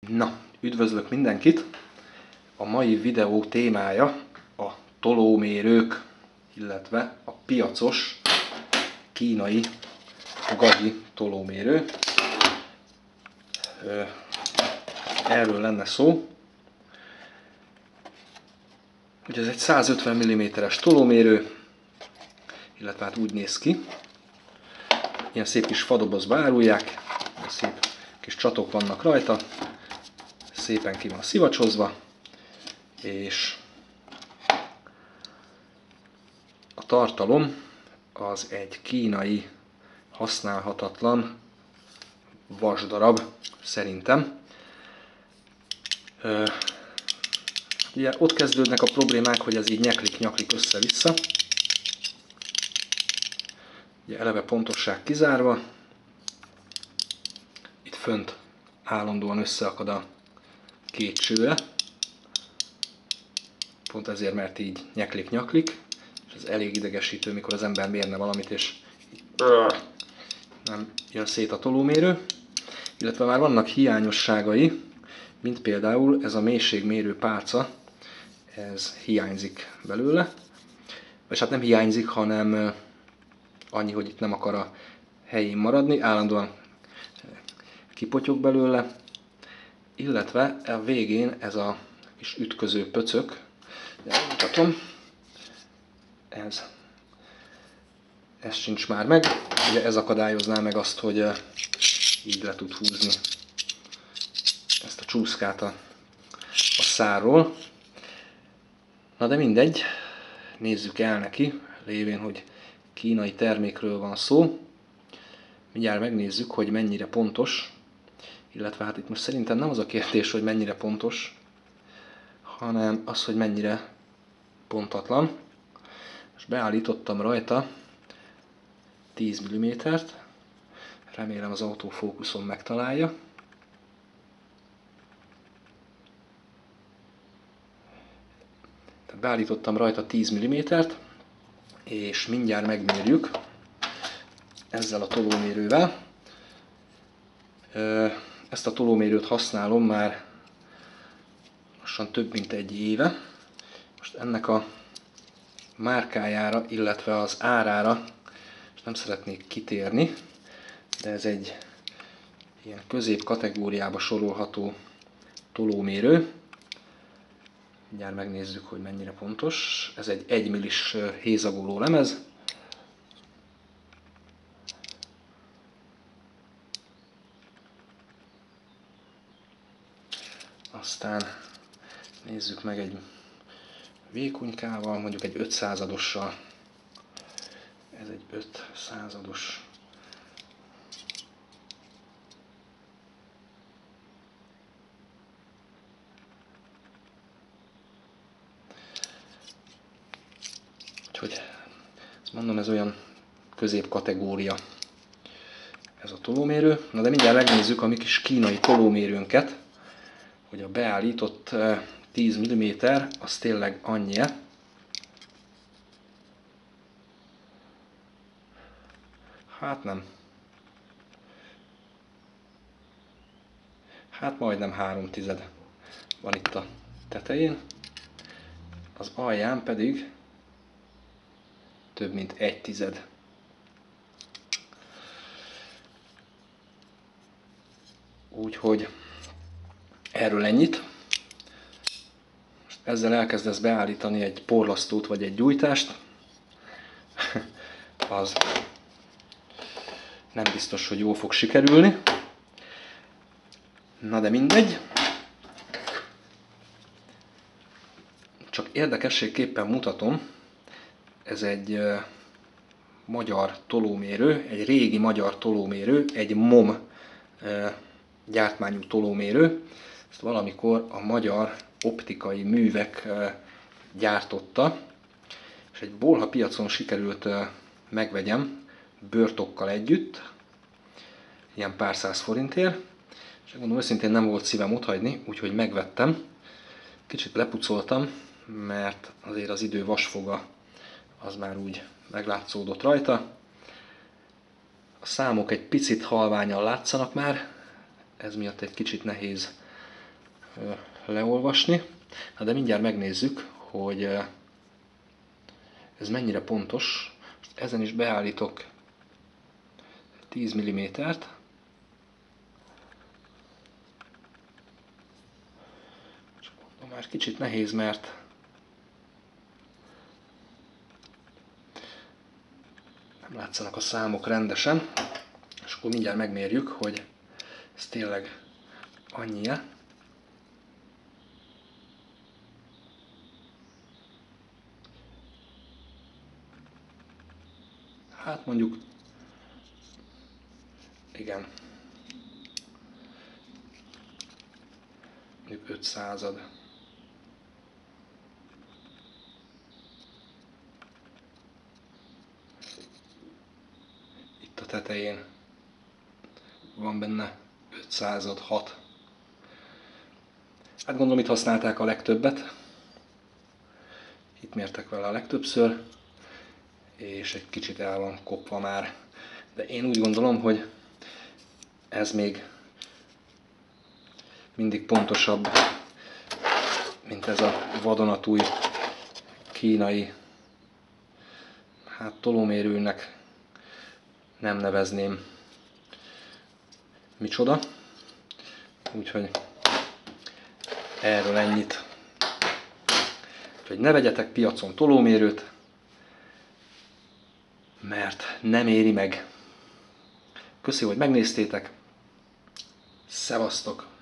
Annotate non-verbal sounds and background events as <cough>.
Na, üdvözlök mindenkit! A mai videó témája a tolómérők, illetve a piacos kínai gagyi tolómérő. Erről lenne szó. Ugye ez egy 150 mm-es tolómérő, illetve hát úgy néz ki. Ilyen szép kis fadobozba árulják, szép kis csatok vannak rajta, szépen ki van szivacsozva, és a tartalom az egy kínai használhatatlan vasdarab, szerintem. Ugye ott kezdődnek a problémák, hogy ez így nyeklik-nyaklik össze-vissza. Ugye eleve pontosság kizárva. Itt fönt állandóan összeakad a két csőre. Pont ezért, mert így nyeklik-nyaklik. És ez elég idegesítő, mikor az ember mérne valamit, és nem jön szét a tolómérő. Illetve már vannak hiányosságai, mint például ez a mélységmérő pálca, ez hiányzik belőle. Vagy hát nem hiányzik, hanem annyi, hogy itt nem akar a helyén maradni, állandóan kipotyog belőle, illetve a végén ez a kis ütköző pöcök, mutatom, ez, ez sincs már meg, ugye ez akadályozná meg azt, hogy így le tud húzni ezt a csúszkát a, a szárról. Na de mindegy, nézzük el neki, lévén, hogy kínai termékről van szó. Mindjárt megnézzük, hogy mennyire pontos, illetve hát itt most szerintem nem az a kérdés, hogy mennyire pontos, hanem az, hogy mennyire pontatlan. És beállítottam rajta 10 mm-t, remélem az autofókuszon megtalálja. Beállítottam rajta 10 mm-t, és mindjárt megmérjük ezzel a tolómérővel. Ezt a tolómérőt használom már lassan több mint egy éve. Most ennek a márkájára, illetve az árára és nem szeretnék kitérni, de ez egy ilyen közép kategóriába sorolható tolómérő. Mindjárt megnézzük, hogy mennyire pontos. Ez egy 1 millis hézagoló lemez. Aztán nézzük meg egy vékonykával, mondjuk egy 5 századossal. Ez egy 5 százados Úgyhogy ezt mondom, ez olyan középkategória ez a tolómérő. Na de mindjárt megnézzük a mi kis kínai tolómérőnket, hogy a beállított 10 mm az tényleg annyi. Hát nem. Hát majdnem 3 tized van itt a tetején. Az alján pedig több mint egy tized. Úgyhogy erről ennyit. Ezzel elkezdesz beállítani egy porlasztót vagy egy gyújtást, <laughs> az nem biztos, hogy jól fog sikerülni. Na de mindegy. Csak érdekességképpen mutatom, ez egy magyar tolómérő, egy régi magyar tolómérő, egy MOM gyártmányú tolómérő. Ezt valamikor a magyar optikai művek gyártotta, és egy bolha piacon sikerült megvegyem bőrtokkal együtt, ilyen pár száz forintért, és gondolom őszintén nem volt szívem otthagyni, úgyhogy megvettem. Kicsit lepucoltam, mert azért az idő vasfoga az már úgy meglátszódott rajta. A számok egy picit halványan látszanak már, ez miatt egy kicsit nehéz leolvasni. De mindjárt megnézzük, hogy ez mennyire pontos. Ezen is beállítok 10 mm-t. Már kicsit nehéz, mert nem látszanak a számok rendesen, és akkor mindjárt megmérjük, hogy ez tényleg annyi-e. Hát mondjuk, igen, mondjuk 5 század. Itt a tetején van benne 5 század, 6. Hát gondolom itt használták a legtöbbet. Itt mértek vele a legtöbbször és egy kicsit el van kopva már. De én úgy gondolom, hogy ez még mindig pontosabb, mint ez a vadonatúj kínai hát tolómérőnek nem nevezném micsoda. Úgyhogy erről ennyit. Úgyhogy ne vegyetek piacon tolómérőt, mert nem éri meg. Köszi, hogy megnéztétek. Szevasztok!